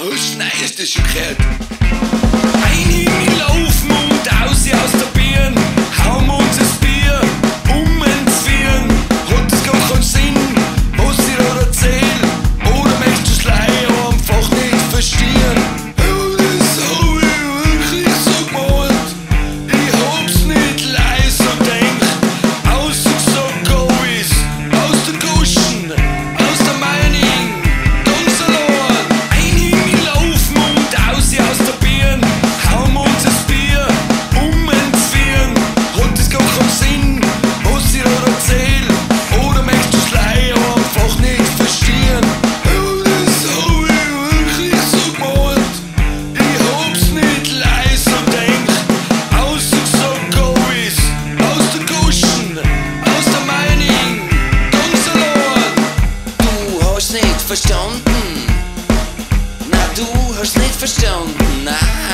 Hoe snel is de succes? verstanden? Hmm. Na, nou, du hast nicht verstanden. Nou.